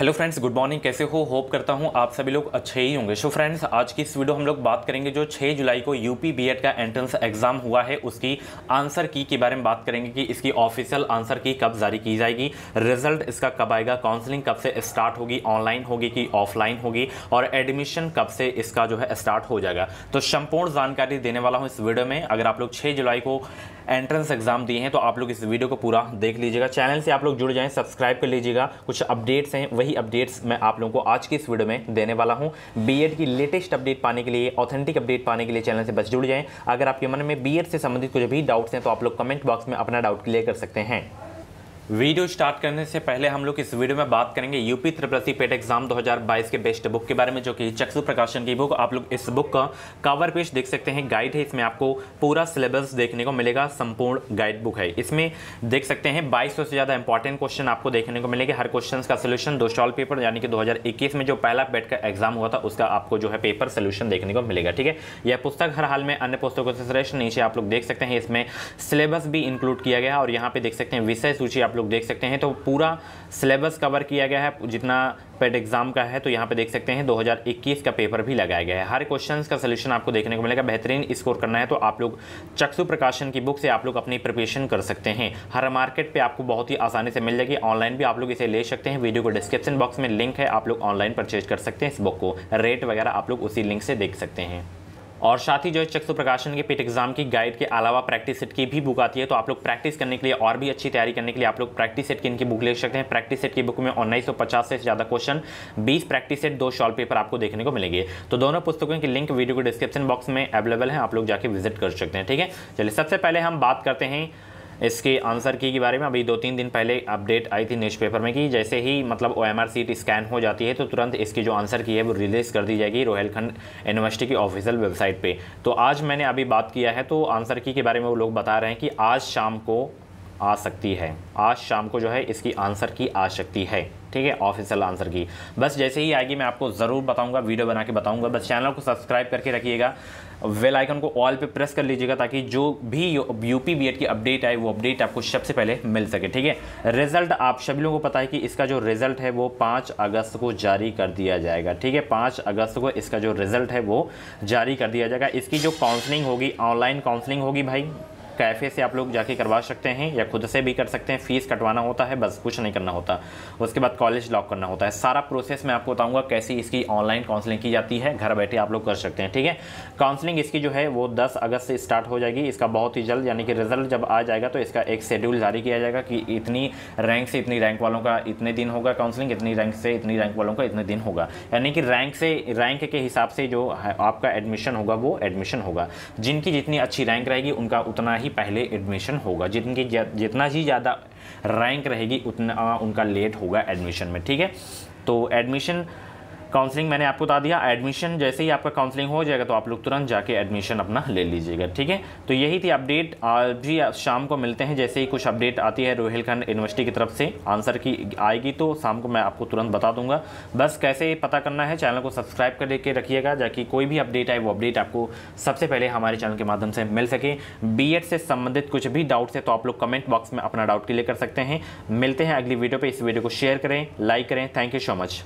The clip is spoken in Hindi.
हेलो फ्रेंड्स गुड मॉर्निंग कैसे हो? होप करता हूँ आप सभी लोग अच्छे ही होंगे। सो फ्रेंड्स आज की इस वीडियो हम लोग बात करेंगे जो 6 जुलाई को यूपी बीएड का एंट्रेंस एग्ज़ाम हुआ है, उसकी आंसर की के बारे में बात करेंगे कि इसकी ऑफिशियल आंसर की कब जारी की जाएगी रिज़ल्ट इसका कब आएगा काउंसलिंग कब से स्टार्ट होगी ऑनलाइन होगी कि ऑफलाइन होगी, और एडमिशन कब से इसका जो है स्टार्ट हो जाएगा। तो संपूर्ण जानकारी देने वाला हूँ इस वीडियो में। अगर आप लोग छः जुलाई को एंट्रेंस एग्ज़ाम दिए हैं तो आप लोग इस वीडियो को पूरा देख लीजिएगा। चैनल से आप लोग जुड़ जाएँ सब्सक्राइब कर लीजिएगा। कुछ अपडेट्स हैं, वही अपडेट्स मैं आप लोगों को आज की इस वीडियो में देने वाला हूँ। बीएड की लेटेस्ट अपडेट पाने के लिए ऑथेंटिक अपडेट पाने के लिए चैनल से बस जुड़ जाएँ। अगर आपके मन में बी से संबंधित कुछ भी डाउट्स हैं तो आप लोग कमेंट बॉक्स में अपना डाउट क्लियर कर सकते हैं। वीडियो स्टार्ट करने से पहले हम लोग इस वीडियो में बात करेंगे UP triple C PET exam 2022 के बेस्ट बुक के बारे में, जो कि चक्षु प्रकाशन की बुक, आप लोग इस बुक का कवर पेज देख सकते हैं गाइड है, इसमें आपको पूरा सिलेबस देखने को मिलेगा, संपूर्ण गाइड बुक है। इसमें देख सकते हैं, बाईस से ज़्यादा इंपॉर्टेंट क्वेश्चन आपको देखने को मिलेगा, हर क्वेश्चन का सोल्यूशन दो स्टॉल पेपर यानी कि दो हज़ार इक्कीस में जो पहला पेट का एग्ज़ाम हुआ था, उसका आपको जो है पेपर सोल्यूशन देखने को मिलेगा, ठीक है? यह पुस्तक हर हाल में अन्य पुस्तकों से श्रेष्ठ, नीचे आप लोग देख सकते हैं, इसमें सिलेबस भी इंक्लूड किया गया और यहाँ पे देख सकते हैं, विषय सूची आप लोग देख सकते हैं। तो पूरा सिलेबस कवर किया गया है, जितना पेड एग्ज़ाम का है तो यहाँ पे देख सकते हैं 2021 का पेपर भी लगाया गया है। हर क्वेश्चन का सोल्यूशन आपको देखने को मिलेगा। बेहतरीन स्कोर करना है तो आप लोग चक्षु प्रकाशन की बुक से आप लोग अपनी प्रिपरेशन कर सकते हैं। हर मार्केट पे आपको बहुत ही आसानी से मिल जाएगी। ऑनलाइन भी आप लोग इसे ले सकते हैं। वीडियो को डिस्क्रिप्शन बॉक्स में लिंक है, आप लोग ऑनलाइन परचेज कर सकते हैं। इस बुक को रेट वगैरह आप लोग उसी लिंक से देख सकते हैं। और साथ ही जो है चक्षु प्रकाशन के पेट एग्ज़ाम की गाइड के अलावा प्रैक्टिस सेट की भी बुक आती है तो आप लोग प्रैक्टिस करने के लिए और भी अच्छी तैयारी करने के लिए आप लोग प्रैक्टिस सेट की इनकी बुक ले सकते हैं। प्रैक्टिस सेट की बुक में उन्नीस सौ पचास से ज़्यादा क्वेश्चन बीस प्रैक्टिस सेट दो शॉल पेपर आपको देखने को मिलेगी। तो दोनों पुस्तकों की लिंक वीडियो को डिस्क्रिप्शन बॉक्स में अवेलेबल है, आप लोग जाके विज़िट कर सकते हैं, ठीक है? चलिए, सबसे पहले हम बात करते हैं इसके आंसर की के बारे में अभी दो तीन दिन पहले अपडेट आई थी न्यूज़पेपर में कि जैसे ही मतलब ओ एम सीट स्कैन हो जाती है तो तुरंत इसकी जो आंसर की है वो रिलीज़ कर दी जाएगी रोहेलखंड यूनिवर्सिटी की ऑफिशियल वेबसाइट पर तो आज मैंने अभी बात किया है तो आंसर की के बारे में वो लोग बता रहे हैं कि आज शाम को आ सकती है। आज शाम को जो है इसकी आंसर की आ सकती है। ठीक है? ऑफिशियल आंसर की। बस जैसे ही आएगी, मैं आपको ज़रूर बताऊँगा, वीडियो बना के बताऊँगा। बस चैनल को सब्सक्राइब करके रखिएगा। वेल आइकन को ऑल पे प्रेस कर लीजिएगा ताकि जो भी यूपी बी की अपडेट आए, वो अपडेट आपको सबसे पहले मिल सके। ठीक है? रिज़ल्ट आप सभी लोगों को पता है कि इसका जो रिज़ल्ट है, वो पाँच अगस्त को जारी कर दिया जाएगा। ठीक है? पाँच अगस्त को इसका जो रिज़ल्ट है, वो जारी कर दिया जाएगा। इसकी जो काउंसलिंग होगी, ऑनलाइन काउंसलिंग होगी भाई। कैफ़े से आप लोग जाके करवा सकते हैं या खुद से भी कर सकते हैं। फ़ीस कटवाना होता है, बस कुछ नहीं करना होता। उसके बाद कॉलेज लॉक करना होता है। सारा प्रोसेस मैं आपको बताऊँगा कैसी इसकी ऑनलाइन काउंसलिंग की जाती है। घर बैठे आप लोग कर सकते हैं, ठीक है? काउंसलिंग इसकी जो है, वो दस अगस्त से स्टार्ट हो जाएगी। इसका बहुत ही जल्द, यानी कि रिज़ल्ट जब आ जाएगा तो इसका एक शेड्यूल जारी किया जाएगा कि इतनी रैंक से इतनी रैंक वालों का इतने दिन होगा काउंसलिंग, इतनी रैंक से इतनी रैंक वालों का इतने दिन होगा। यानी कि रैंक से, रैंक के हिसाब से जो आपका एडमिशन होगा, वो एडमिशन होगा। जिनकी जितनी अच्छी रैंक रहेगी, उनका उतना ही पहले एडमिशन होगा। जिनकी जितना ही ज़्यादा रैंक रहेगी, उतना उनका लेट होगा एडमिशन में, ठीक है? तो एडमिशन काउंसलिंग मैंने आपको बता दिया। एडमिशन जैसे ही आपका काउंसलिंग हो जाएगा तो आप लोग तुरंत जाके एडमिशन अपना ले लीजिएगा, ठीक है? तो यही थी अपडेट आज भी शाम को मिलते हैं। जैसे ही कुछ अपडेट आती है रोहिलखंड यूनिवर्सिटी की तरफ़ से आंसर की आएगी तो शाम को मैं आपको तुरंत बता दूँगा। बस कैसे पता करना है चैनल को सब्सक्राइब करके रखिएगा ताकि कोई भी अपडेट आए, वो अपडेट आपको सबसे पहले हमारे चैनल के माध्यम से मिल सके। बी से संबंधित कुछ भी डाउट्स है तो आप लोग कमेंट बॉक्स में अपना डाउट क्लियर कर सकते हैं। मिलते हैं अगली वीडियो पर इस वीडियो को शेयर करें लाइक करें। Thank you so much